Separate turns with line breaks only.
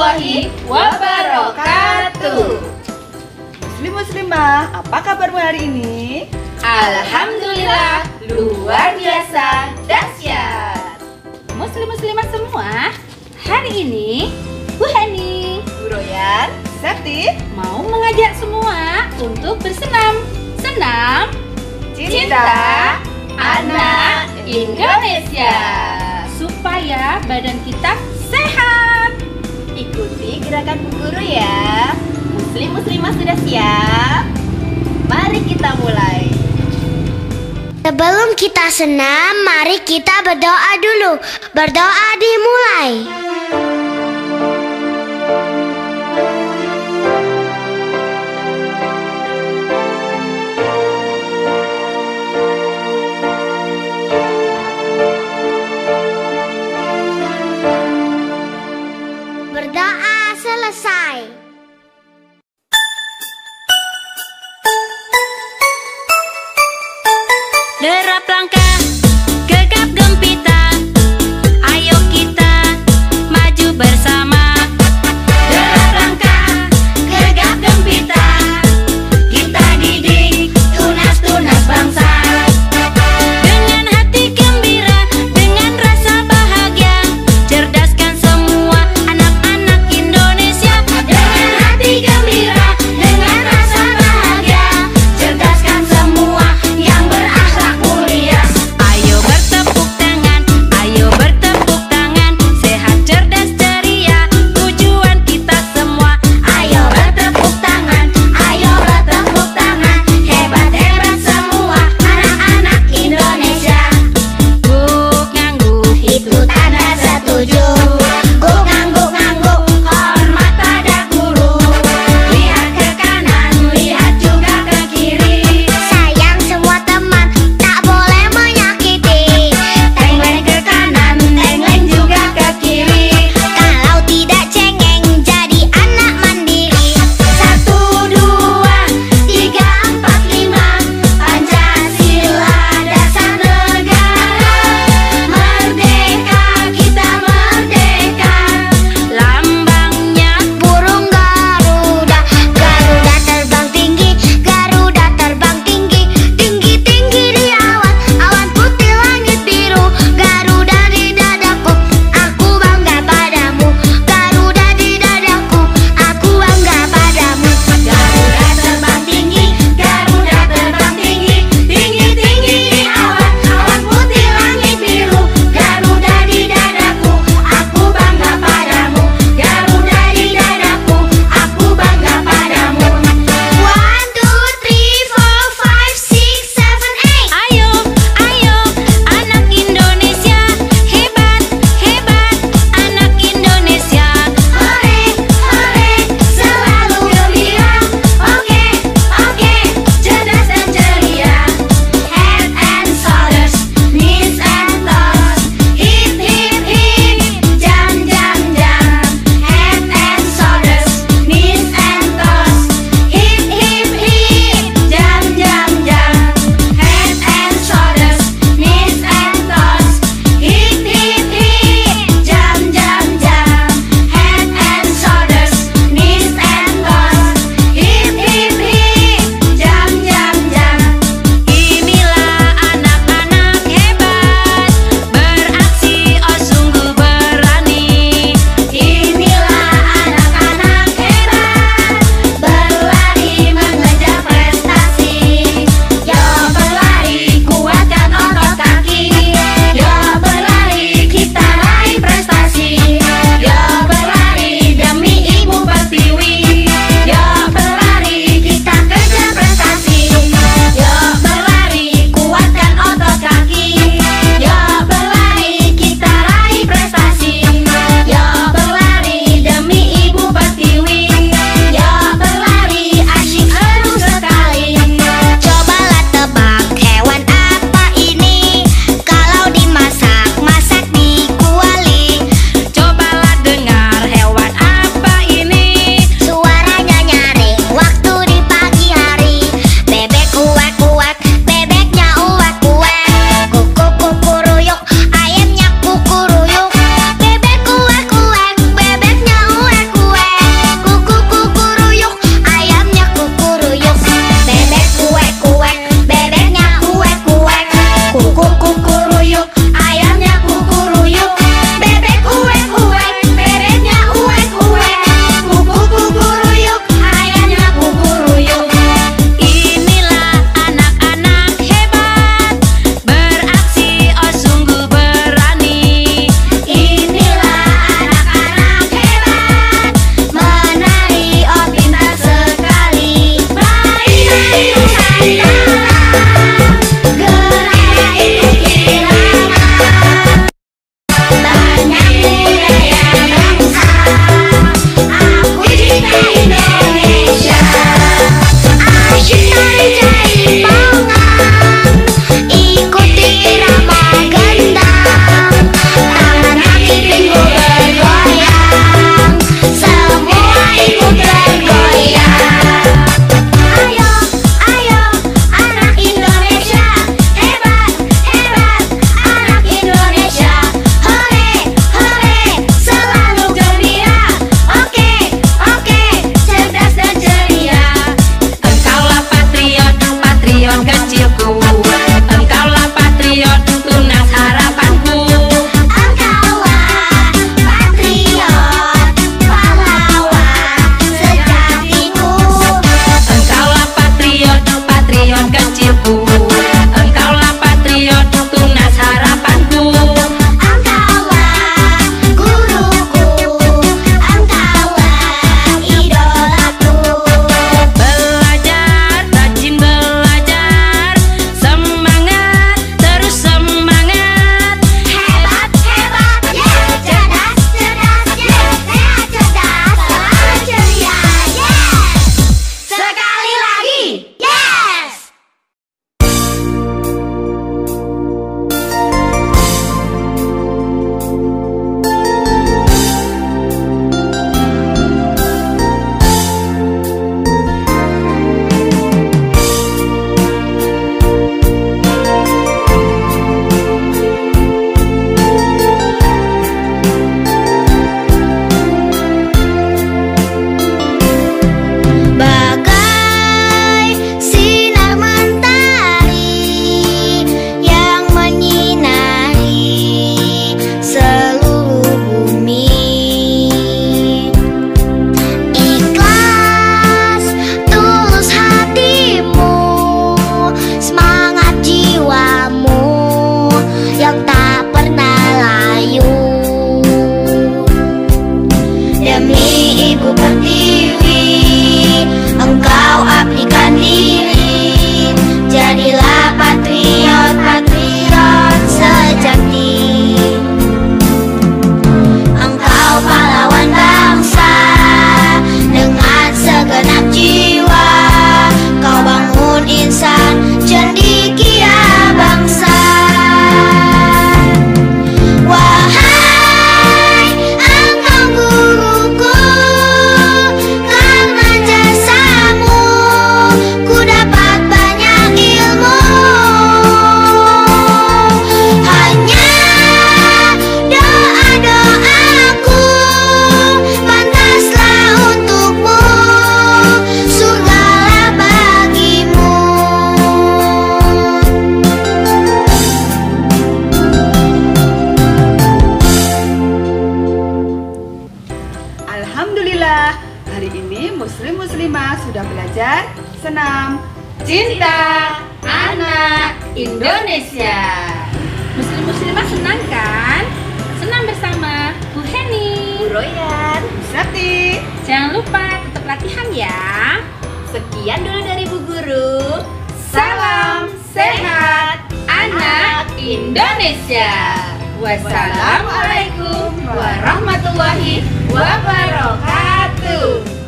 warahmatullahi wabarakatuh.
Muslim muslimah, apa kabarmu hari ini?
Alhamdulillah, luar biasa dahsyat.
Muslim muslimah semua, hari ini Bu Hani
Bu Royan, Septi,
mau mengajak semua untuk bersenam. Senam
cinta,
anak Indonesia.
supaya badan kita sehat.
Ikuti gerakan Guru ya. Muslim muslimah sudah siap? Mari kita mulai.
Sebelum kita senam, mari kita berdoa dulu. Berdoa dimulai.
de raplanca.
Muslim-muslimah sudah belajar senam.
Cinta anak Indonesia.
Muslim-muslimah senang kan? Senam bersama Bu Heni.
Royan.
Sakti.
Jangan lupa tetap latihan ya.
Sekian dulu dari Bu Guru.
Salam sehat anak Indonesia. Wassalamualaikum warahmatullahi wabarakatuh.